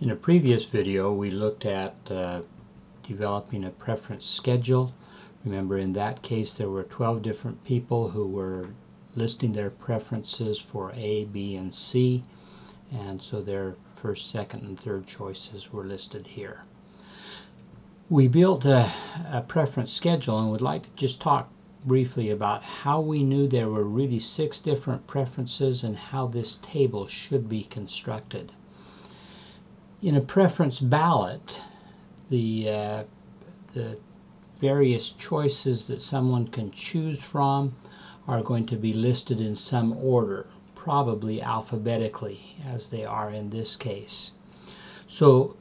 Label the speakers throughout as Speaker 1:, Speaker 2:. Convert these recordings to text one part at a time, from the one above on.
Speaker 1: In a previous video we looked at uh, developing a preference schedule. Remember in that case there were 12 different people who were listing their preferences for A, B, and C and so their first, second, and third choices were listed here. We built a, a preference schedule and would like to just talk briefly about how we knew there were really six different preferences and how this table should be constructed. In a preference ballot, the, uh, the various choices that someone can choose from are going to be listed in some order, probably alphabetically, as they are in this case. So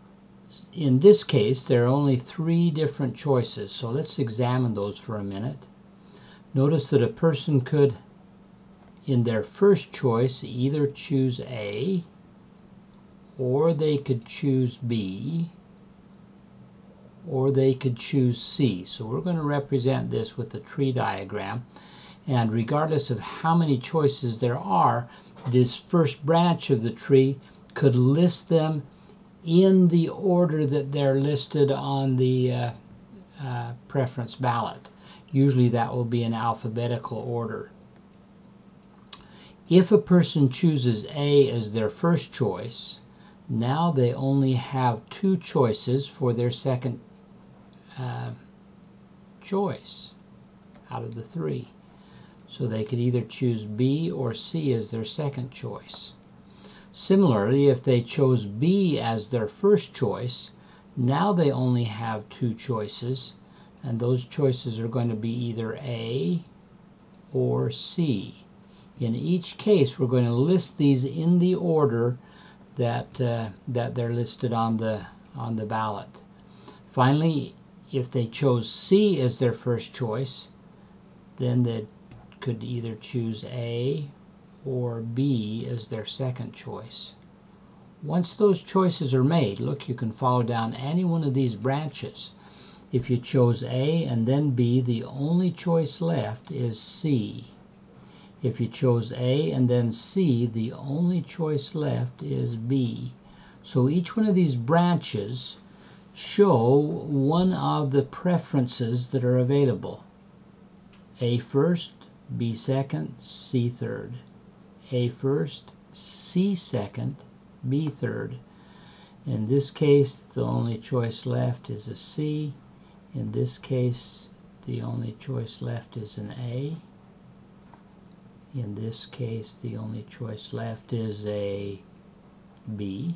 Speaker 1: in this case, there are only three different choices, so let's examine those for a minute. Notice that a person could, in their first choice, either choose A, or they could choose B, or they could choose C. So we're going to represent this with the tree diagram. And regardless of how many choices there are, this first branch of the tree could list them in the order that they're listed on the uh, uh, preference ballot. Usually that will be in alphabetical order. If a person chooses A as their first choice, now they only have two choices for their second uh, choice out of the three. So they could either choose B or C as their second choice. Similarly, if they chose B as their first choice, now they only have two choices, and those choices are going to be either A or C. In each case, we're going to list these in the order that uh, that they're listed on the on the ballot. Finally, if they chose C as their first choice, then they could either choose A or B as their second choice. Once those choices are made, look, you can follow down any one of these branches. If you chose A and then B, the only choice left is C. If you chose A and then C, the only choice left is B. So each one of these branches show one of the preferences that are available. A first, B second, C third. A first, C second, B third. In this case, the only choice left is a C. In this case, the only choice left is an A. In this case, the only choice left is a B.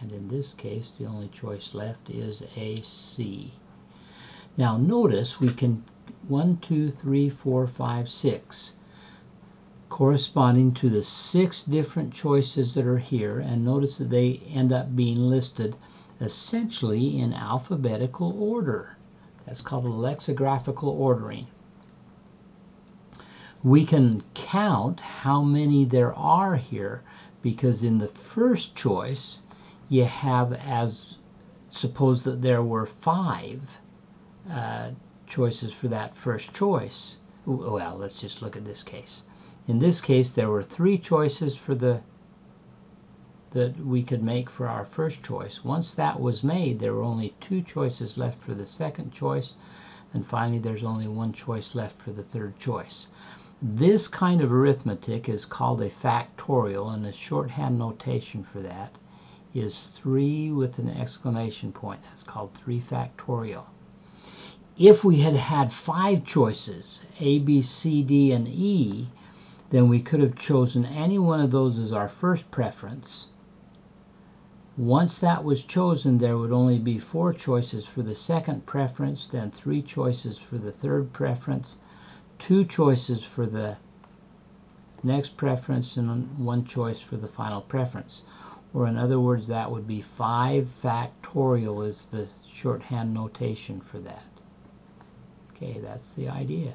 Speaker 1: And in this case, the only choice left is a C. Now notice we can 1, 2, 3, 4, 5, 6 corresponding to the six different choices that are here and notice that they end up being listed essentially in alphabetical order. That's called lexicographical ordering. We can count how many there are here because in the first choice you have as suppose that there were five uh, choices for that first choice. Well, let's just look at this case. In this case, there were three choices for the that we could make for our first choice. Once that was made, there were only two choices left for the second choice, and finally there's only one choice left for the third choice. This kind of arithmetic is called a factorial, and the shorthand notation for that is 3 with an exclamation point. That's called 3 factorial. If we had had five choices, A, B, C, D, and E, then we could have chosen any one of those as our first preference. Once that was chosen, there would only be four choices for the second preference, then three choices for the third preference, two choices for the next preference, and one choice for the final preference. Or in other words, that would be 5 factorial is the shorthand notation for that. Okay, that's the idea.